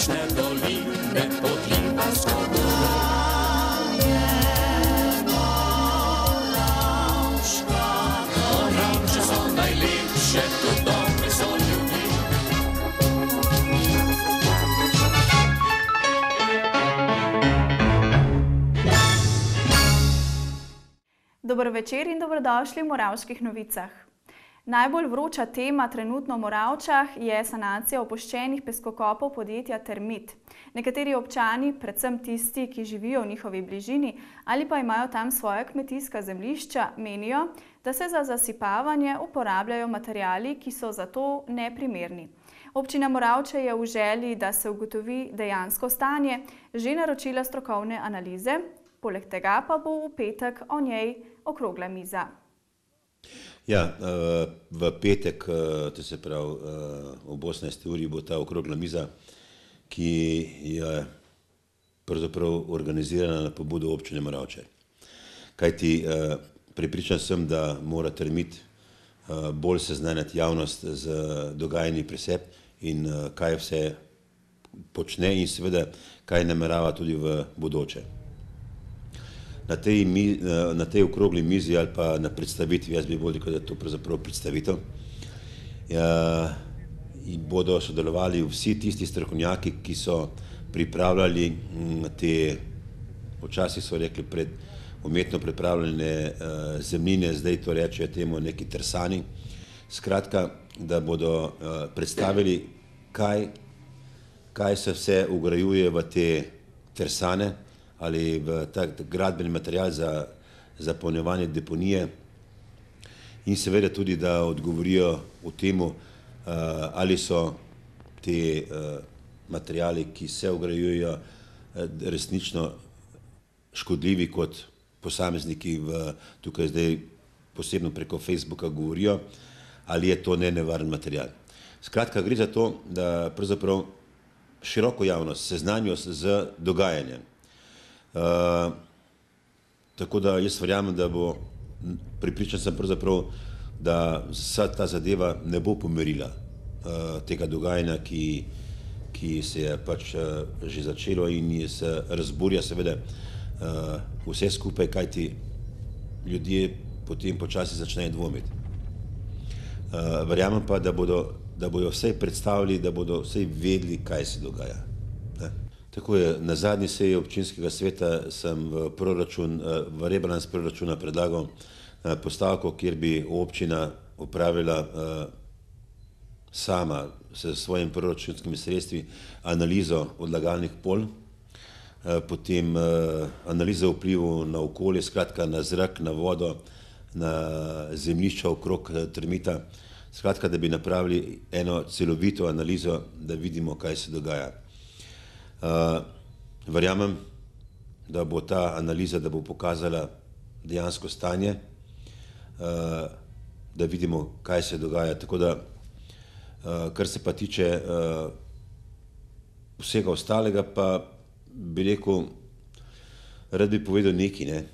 večne doline pod Lipansko goro. Moravče so najlepše, tudi dobre so ljudi. Dober večer in dobrodošli v Moravskih novicah. Najbolj vroča tema trenutno v Moravčah je sanacija opuščenih peskokopov podjetja Termit. Nekateri občani, predvsem tisti, ki živijo v njihovi bližini ali pa imajo tam svoja kmetijska zemljišča, menijo, da se za zasipavanje uporabljajo materijali, ki so za to neprimerni. Občina Moravče je v želji, da se ugotovi dejansko stanje, že naročila strokovne analize, poleg tega pa bo v petek o njej okrogla miza. Ja, eh, v petek, eh, to se pravi eh, ob 18. uri, bo ta okrogla miza, ki je pravzaprav organizirana na pobudo občine Moravče. Kajti prepričan sem, da mora termit bolj seznanjati javnost z dogajanji pri sebi in kaj vse počne in seveda kaj namerava tudi v bodoče na tej, mi, na tej okrogli mizi ali pa na predstavitvi, jaz bi bolj rekel, da je to pravzaprav predstavitev, ja, bodo sodelovali vsi tisti strokovnjaki, ki so pripravljali te, včasih so rekli, pred umetno pripravljene uh, zemljine, zdaj to rečejo temu neki trsani. Skratka, da bodo uh, predstavili, kaj, kaj se vse ugrajuje v te trsane, ali v tak gradbeni material za zapolnjevanje deponije in seveda tudi, da odgovorijo v temu, ali so te materijali, ki se ugrajujejo, resnično škodljivi kot posamezniki v tukaj zdaj posebno preko Facebooka govorijo, ali je to nenevaren material. Skratka, gre za to, da pravzaprav široko javnost seznanijo z dogajanjem. Uh, tako da jaz verjamem, da bo, pripričan sem pravzaprav, da vsa ta zadeva ne bo pomerila uh, tega dogajanja, ki, ki se je pač uh, že začelo in se razburja seveda uh, vse skupaj, kajti ljudje potem počasi začnejo dvomiti. Uh, verjamem pa, da bodo, da bodo vse predstavili, da bodo vse vedeli, kaj se dogaja. Tako je, na zadnji seji občinskega sveta sem v proračun, eh, v rebalans proračuna predlagal eh, postavko, kjer bi občina upravila eh, sama s svojim proračunskimi sredstvi analizo odlagalnih pol, potem analizo vplivu na okolje, skratka na zrak, na vodo, na zemljišča okrog termita, skratka, da bi napravili eno celovito analizo, da vidimo, kaj se dogaja. Uh, verjamem, da bo ta analiza, da bo pokazala dejansko stanje, uh, da vidimo, kaj se dogaja. Tako da, uh, kar se pa tiče uh, vsega ostalega, pa bi rekel, rad bi povedal nekaj, ne?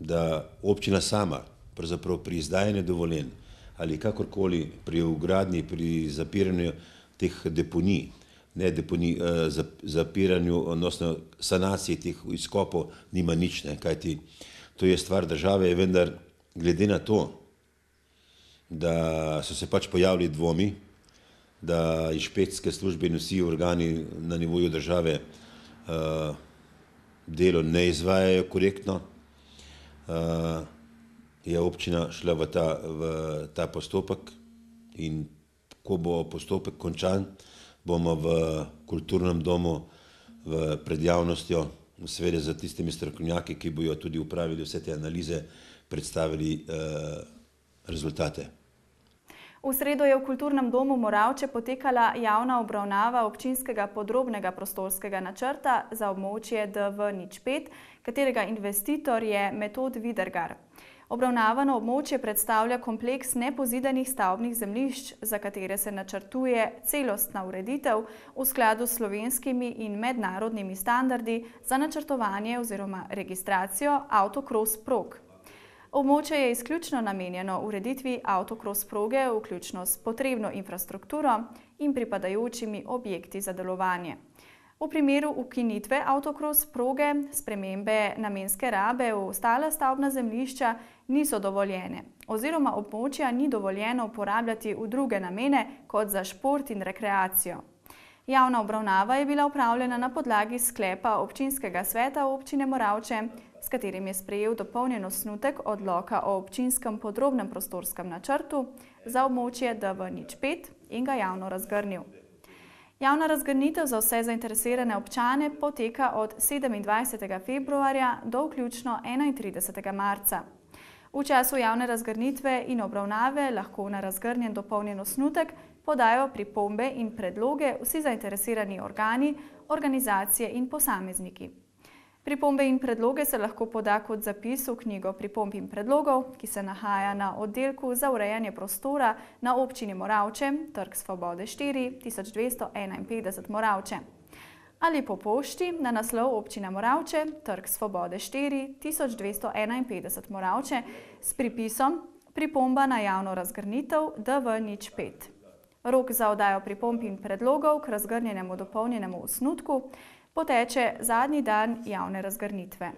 da občina sama, pravzaprav pri izdajanju dovoljen ali kakorkoli pri ugradnji, pri zapiranju teh deponij, ne deponi, uh, zapiranju, odnosno sanaciji teh izkopov, nima nič, ne, kajti to je stvar države, vendar glede na to, da so se pač pojavili dvomi, da inšpekcijske službe in vsi organi na nivoju države uh, delo ne izvajajo korektno, uh, je občina šla v ta, v ta postopek in ko bo postopek končan, bomo v kulturnem domu v, pred javnostjo, seveda za tistimi strokovnjaki, ki bojo tudi upravili vse te analize, predstavili eh, rezultate. V sredo je v kulturnem domu Moravče potekala javna obravnava občinskega podrobnega prostorskega načrta za območje DV05, katerega investitor je Metod Vidergar. Obravnavano območje predstavlja kompleks nepozidanih stavbnih zemljišč, za katere se načrtuje celostna ureditev v skladu s slovenskimi in mednarodnimi standardi za načrtovanje oziroma registracijo autokros prog. Območje je izključno namenjeno ureditvi avtokros proge, vključno s potrebno infrastrukturo in pripadajočimi objekti za delovanje. V primeru ukinitve avtokros proge, spremembe namenske rabe v ostale stavbna zemljišča niso dovoljene oziroma območja ni dovoljeno uporabljati v druge namene kot za šport in rekreacijo. Javna obravnava je bila upravljena na podlagi sklepa občinskega sveta občine Moravče, s katerim je sprejel dopolnjen osnutek odloka o občinskem podrobnem prostorskem načrtu za območje DV05 in ga javno razgrnil. Javna razgrnitev za vse zainteresirane občane poteka od 27. februarja do vključno 31. marca. V času javne razgrnitve in obravnave lahko na razgrnjen dopolnjen osnutek podajo pripombe in predloge vsi zainteresirani organi, organizacije in posamezniki. Pripombe in predloge se lahko poda kot zapis v knjigo pripomb in predlogov, ki se nahaja na oddelku za urejanje prostora na občini Moravče, Trg Svobode 4, 1251 Moravče. Ali po pošti na naslov občina Moravče, Trg Svobode 4, 1251 Moravče s pripisom pripomba na javno razgrnitev DV05. Rok za odajo pripomb in predlogov k razgrnjenemu dopolnjenemu osnutku poteče zadnji dan javne razgrnitve.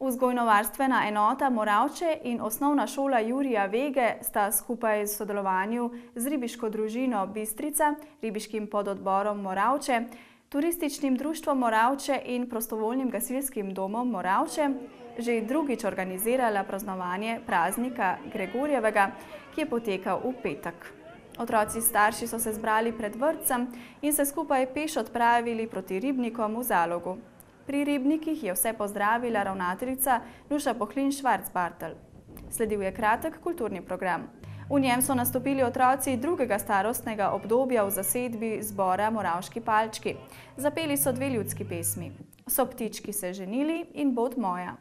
Vzgojno-varstvena enota Moravče in osnovna šola Jurija Vege sta skupaj v sodelovanju z ribiško družino Bistrica, ribiškim pododborom Moravče, turističnim društvom Moravče in prostovoljnim gasilskim domom Moravče že drugič organizirala praznovanje praznika Gregorjevega, ki je potekal v petek. Otroci starši so se zbrali pred vrtcem in se skupaj peš odpravili proti ribnikom v zalogu. Pri ribnikih je vse pozdravila ravnateljica Nuša Pohlin Švarcbartel. Sledil je kratek kulturni program. V njem so nastopili otroci drugega starostnega obdobja v zasedbi zbora Moravški palčki. Zapeli so dve ljudski pesmi. So ptički se ženili in bod moja.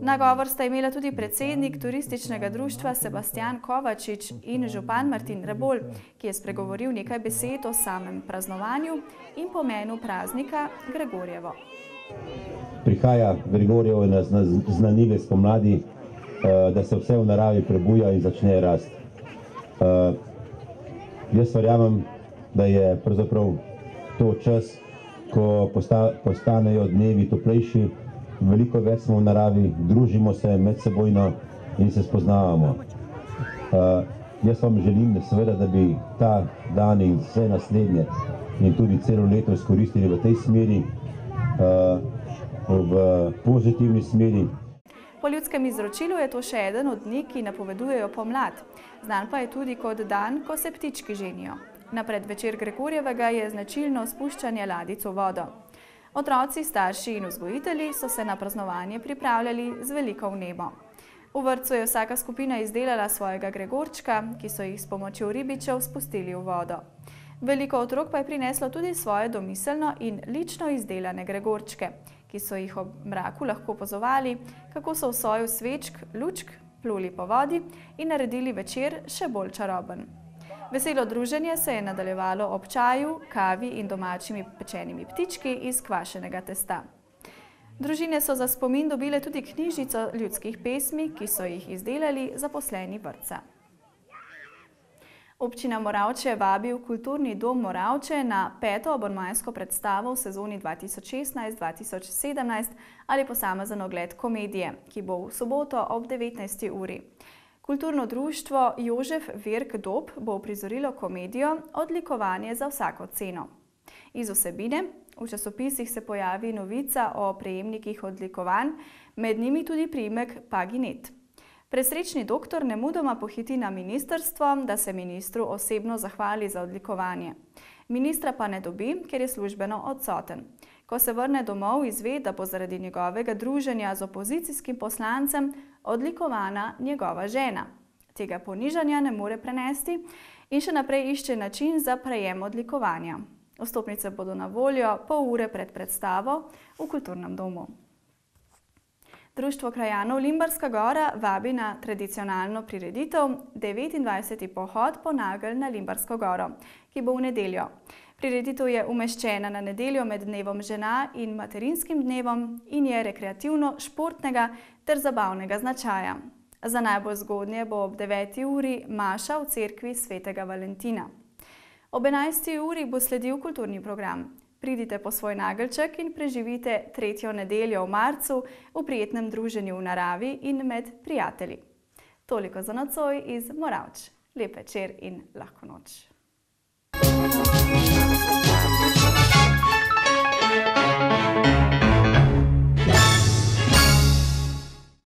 Nagovor sta imela tudi predsednik turističnega društva Sebastian Kovačič in župan Martin Rebolj, ki je spregovoril nekaj besed o samem praznovanju in pomenu praznika Gregorjevo. Prihaja Gregorjevo na znanive spomladi, da se vse v naravi prebuja in začne rast. Jaz verjamem, da je pravzaprav to čas, ko postanejo dnevi toplejši, veliko več smo v naravi, družimo se medsebojno in se spoznavamo. Uh, jaz vam želim, da, seveda, da bi ta dan in vse naslednje in tudi celo leto izkoristili v tej smeri, uh, v pozitivni smeri. Po ljudskem izročilu je to še eden od dni, ki napovedujejo pomlad. Znan pa je tudi kot dan, ko se ptički ženijo. Na predvečer Gregorjevega je značilno spuščanje ladic v vodo. Otroci, starši in vzgojitelji so se na praznovanje pripravljali z veliko vnemo. V vrtcu je vsaka skupina izdelala svojega gregorčka, ki so jih s pomočjo ribičev spustili v vodo. Veliko otrok pa je prineslo tudi svoje domiselno in lično izdelane gregorčke, ki so jih ob mraku lahko pozovali, kako so v soju svečk, lučk, pluli po vodi in naredili večer še bolj čaroben. Veselo druženje se je nadaljevalo ob čaju, kavi in domačimi pečenimi ptički iz kvašenega testa. Družine so za spomin dobile tudi knjižico ljudskih pesmi, ki so jih izdelali zaposleni vrtca. Občina Moravče vabi v Kulturni dom Moravče na peto abonmajsko predstavo v sezoni 2016-2017 ali posamezen ogled komedije, ki bo v soboto ob 19. uri. Kulturno društvo Jožef Virk Dob bo uprizorilo komedijo Odlikovanje za vsako ceno. Iz osebine v časopisih se pojavi novica o prejemnikih odlikovanj, med njimi tudi primek Paginet. Presrečni doktor nemudoma pohiti na ministrstvo, da se ministru osebno zahvali za odlikovanje. Ministra pa ne dobi, ker je službeno odsoten. Ko se vrne domov, izve, da bo zaradi njegovega druženja z opozicijskim poslancem odlikovana njegova žena. Tega ponižanja ne more prenesti in še naprej išče način za prejem odlikovanja. Vstopnice bodo na voljo pol ure pred predstavo v kulturnem domu. Društvo krajanov Limbarska gora vabi na tradicionalno prireditev 29. pohod po nagelj na Limbarsko goro, ki bo v nedeljo. Prireditev je umeščena na nedeljo med dnevom žena in materinskim dnevom in je rekreativno-športnega ter zabavnega značaja. Za najbolj zgodnje bo ob 9. uri Maša v cerkvi svetega Valentina. Ob 11. uri bo sledil kulturni program. Pridite po svoj nagelček in preživite tretjo nedeljo v marcu v prijetnem druženju v naravi in med prijatelji. Toliko za nocoj iz Moravč. Lep večer in lahko noč. thank you